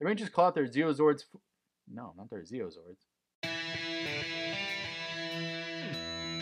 The Rangers call out their Zeozords. No, not their Zeozords.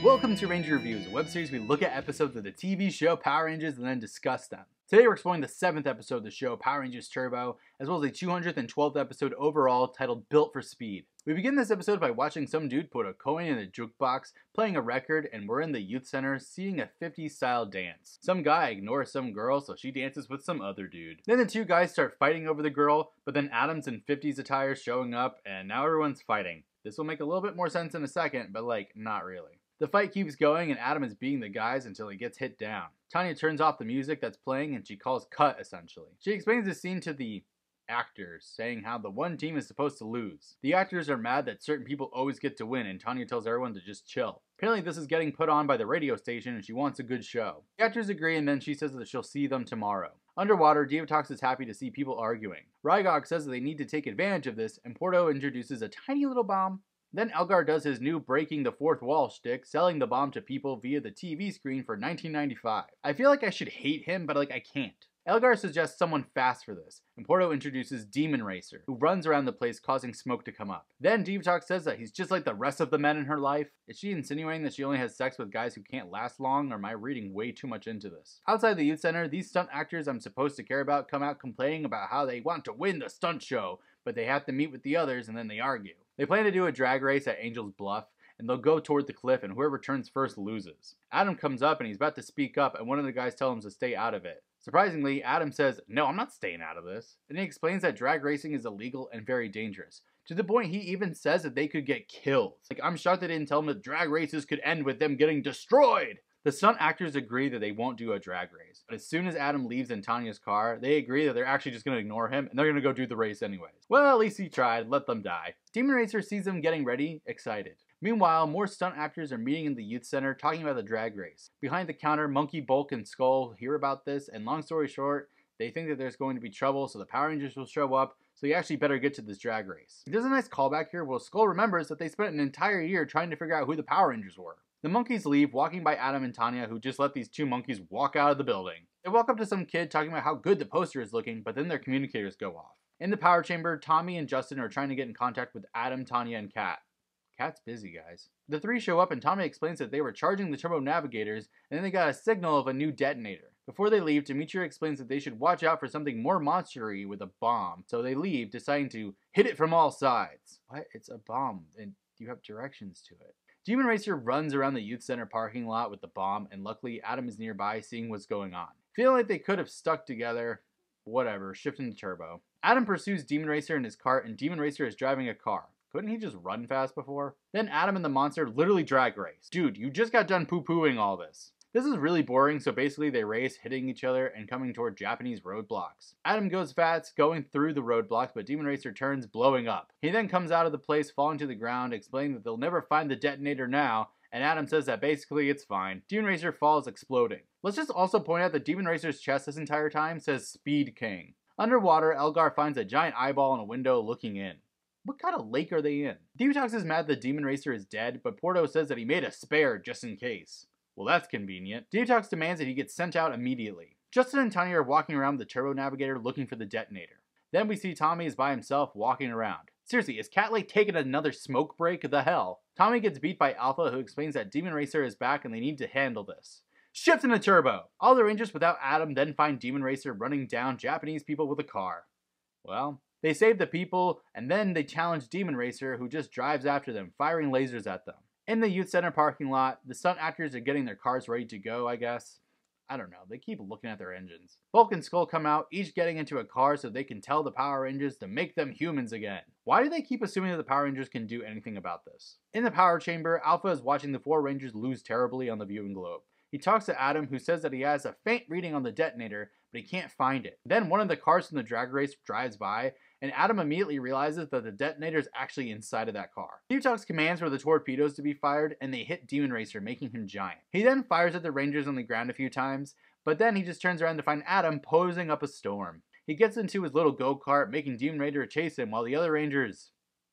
Welcome to Ranger Reviews, a web series we look at episodes of the TV show Power Rangers and then discuss them. Today we're exploring the seventh episode of the show, Power Rangers Turbo, as well as a 212th episode overall titled Built for Speed. We begin this episode by watching some dude put a coin in a jukebox, playing a record, and we're in the youth center seeing a 50s style dance. Some guy ignores some girl, so she dances with some other dude. Then the two guys start fighting over the girl, but then Adam's in 50s attire showing up, and now everyone's fighting. This will make a little bit more sense in a second, but like, not really. The fight keeps going, and Adam is beating the guys until he gets hit down. Tanya turns off the music that's playing and she calls cut essentially. She explains the scene to the actors, saying how the one team is supposed to lose. The actors are mad that certain people always get to win, and Tanya tells everyone to just chill. Apparently, this is getting put on by the radio station, and she wants a good show. The actors agree, and then she says that she'll see them tomorrow. Underwater, Divatox is happy to see people arguing. Rygog says that they need to take advantage of this, and Porto introduces a tiny little bomb then Elgar does his new breaking the fourth wall shtick, selling the bomb to people via the TV screen for 1995. I feel like I should hate him, but like I can't. Elgar suggests someone fast for this, and Porto introduces Demon Racer, who runs around the place causing smoke to come up. Then Divatox says that he's just like the rest of the men in her life. Is she insinuating that she only has sex with guys who can't last long, or am I reading way too much into this? Outside the youth center, these stunt actors I'm supposed to care about come out complaining about how they want to win the stunt show, but they have to meet with the others and then they argue. They plan to do a drag race at Angel's Bluff, and they'll go toward the cliff, and whoever turns first loses. Adam comes up and he's about to speak up, and one of the guys tells him to stay out of it. Surprisingly, Adam says, No, I'm not staying out of this. And he explains that drag racing is illegal and very dangerous. To the point he even says that they could get killed. Like, I'm shocked they didn't tell him that drag races could end with them getting destroyed. The stunt actors agree that they won't do a drag race, but as soon as Adam leaves in Tanya's car, they agree that they're actually just going to ignore him and they're going to go do the race anyways. Well, at least he tried, let them die. Demon Racer sees them getting ready, excited. Meanwhile, more stunt actors are meeting in the youth center talking about the drag race. Behind the counter, Monkey, Bulk, and Skull hear about this, and long story short, they think that there's going to be trouble, so the Power Rangers will show up, so you actually better get to this drag race. There's a nice callback here where Skull remembers that they spent an entire year trying to figure out who the Power Rangers were. The monkeys leave, walking by Adam and Tanya, who just let these two monkeys walk out of the building. They walk up to some kid talking about how good the poster is looking, but then their communicators go off. In the power chamber, Tommy and Justin are trying to get in contact with Adam, Tanya, and Kat. Kat's busy, guys. The three show up, and Tommy explains that they were charging the turbo navigators, and then they got a signal of a new detonator. Before they leave, Dimitria explains that they should watch out for something more monstery with a bomb, so they leave, deciding to hit it from all sides. What? It's a bomb, and you have directions to it. Demon Racer runs around the youth center parking lot with the bomb, and luckily Adam is nearby seeing what's going on. Feeling like they could have stuck together, whatever, shifting the turbo. Adam pursues Demon Racer in his cart, and Demon Racer is driving a car. Couldn't he just run fast before? Then Adam and the monster literally drag race. Dude, you just got done poo pooing all this. This is really boring, so basically they race, hitting each other and coming toward Japanese roadblocks. Adam goes fast, going through the roadblocks, but Demon Racer turns, blowing up. He then comes out of the place, falling to the ground, explaining that they'll never find the detonator now, and Adam says that basically it's fine. Demon Racer falls, exploding. Let's just also point out that Demon Racer's chest this entire time says Speed King. Underwater, Elgar finds a giant eyeball in a window looking in. What kind of lake are they in? Divatox is mad that Demon Racer is dead, but Porto says that he made a spare just in case. Well, that's convenient. Divatox demands that he gets sent out immediately. Justin and Tanya are walking around the turbo navigator looking for the detonator. Then we see Tommy is by himself walking around. Seriously, is Kat Lake taking another smoke break? The hell? Tommy gets beat by Alpha, who explains that Demon Racer is back and they need to handle this. Shift in the turbo! All the Rangers without Adam then find Demon Racer running down Japanese people with a car. Well, they save the people, and then they challenge Demon Racer, who just drives after them, firing lasers at them. In the youth center parking lot, the stunt actors are getting their cars ready to go, I guess. I don't know, they keep looking at their engines. Bulk and Skull come out, each getting into a car so they can tell the Power Rangers to make them humans again. Why do they keep assuming that the Power Rangers can do anything about this? In the power chamber, Alpha is watching the four Rangers lose terribly on the viewing globe. He talks to Adam, who says that he has a faint reading on the detonator, but he can't find it. Then one of the cars from the drag race drives by, and Adam immediately realizes that the detonator is actually inside of that car. Divatox commands for the torpedoes to be fired, and they hit Demon Racer, making him giant. He then fires at the Rangers on the ground a few times, but then he just turns around to find Adam posing up a storm. He gets into his little go-kart, making Demon Racer chase him while the other Rangers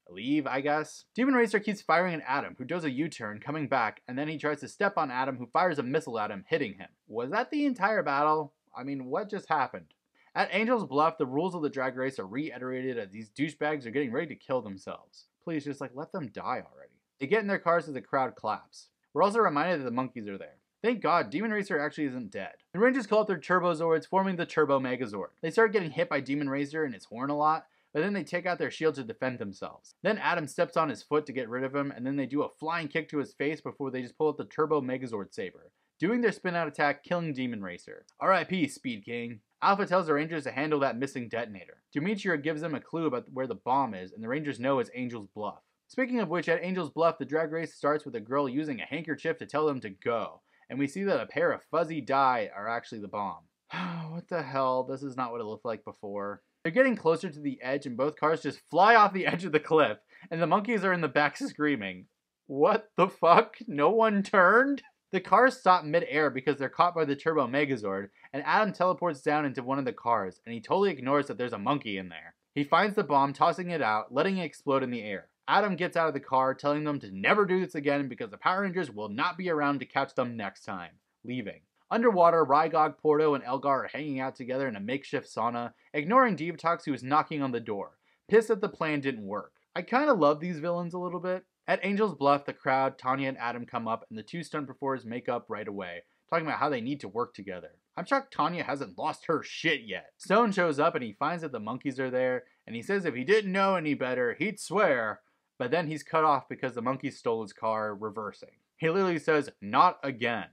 leave, I guess. Demon Racer keeps firing at Adam, who does a U-turn, coming back, and then he tries to step on Adam, who fires a missile at him, hitting him. Was that the entire battle? I mean, what just happened? At Angel's Bluff, the rules of the drag race are reiterated as these douchebags are getting ready to kill themselves. Please just like let them die already. They get in their cars as the crowd claps. We're also reminded that the monkeys are there. Thank God, Demon Racer actually isn't dead. The Rangers call up their Turbozords, forming the Turbo Megazord. They start getting hit by Demon Racer and his horn a lot, but then they take out their shield to defend themselves. Then Adam steps on his foot to get rid of him, and then they do a flying kick to his face before they just pull out the Turbo Megazord Saber, doing their spin out attack, killing Demon Racer. RIP, Speed King. Alpha tells the Rangers to handle that missing detonator. Dimitria gives them a clue about where the bomb is, and the Rangers know it's Angel's Bluff. Speaking of which, at Angel's Bluff, the drag race starts with a girl using a handkerchief to tell them to go, and we see that a pair of fuzzy dye are actually the bomb. what the hell? This is not what it looked like before. They're getting closer to the edge, and both cars just fly off the edge of the cliff, and the monkeys are in the back screaming. What the fuck? No one turned? The cars stop midair because they're caught by the Turbo Megazord, and Adam teleports down into one of the cars, and he totally ignores that there's a monkey in there. He finds the bomb, tossing it out, letting it explode in the air. Adam gets out of the car, telling them to never do this again because the Power Rangers will not be around to catch them next time, leaving. Underwater, Rygog, Porto, and Elgar are hanging out together in a makeshift sauna, ignoring Divatox who is knocking on the door, pissed that the plan didn't work. I kinda love these villains a little bit. At Angel's Bluff, the crowd, Tanya and Adam come up, and the two stunt performers make up right away, talking about how they need to work together. I'm shocked Tanya hasn't lost her shit yet. Stone shows up and he finds that the monkeys are there, and he says if he didn't know any better, he'd swear, but then he's cut off because the monkeys stole his car, reversing. He literally says, Not again.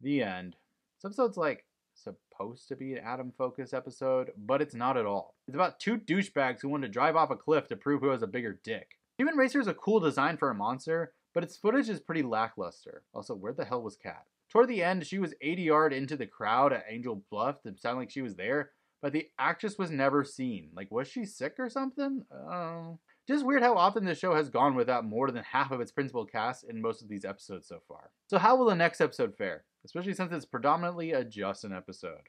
The end. This episode's like supposed to be an Adam focus episode, but it's not at all. It's about two douchebags who want to drive off a cliff to prove who has a bigger dick. Demon Racer is a cool design for a monster, but its footage is pretty lackluster. Also, where the hell was Kat? Toward the end, she was ADR'd into the crowd at Angel Bluff to sound like she was there, but the actress was never seen. Like, was she sick or something? Oh. Just weird how often this show has gone without more than half of its principal cast in most of these episodes so far. So, how will the next episode fare? Especially since it's predominantly a Justin episode.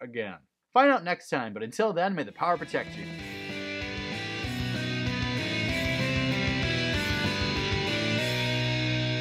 Again. Find out next time, but until then, may the power protect you.